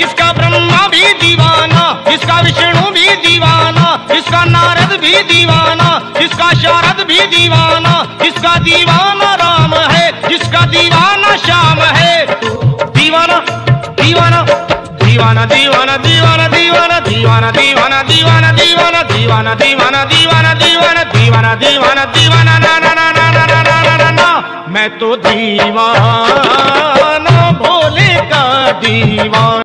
जिसका ब्रह्मा भी दीवाना जिसका विष्णु भी दीवाना जिसका नारद भी दीवाना जिसका शारद भी दीवाना जिसका दीवाना राम है जिसका दीवाना श्याम है दीवाना दीवाना दीवाना दीवाना दीवाना दीवाना दीवाना दीवाना दीवाना दीवाना दीवाना दीवाना दीवाना दीवाना दीवाना दीवाना दीवाना ना ना ना ना ना ना ना ना ना मैं तो दीवाना भोले का दीवाना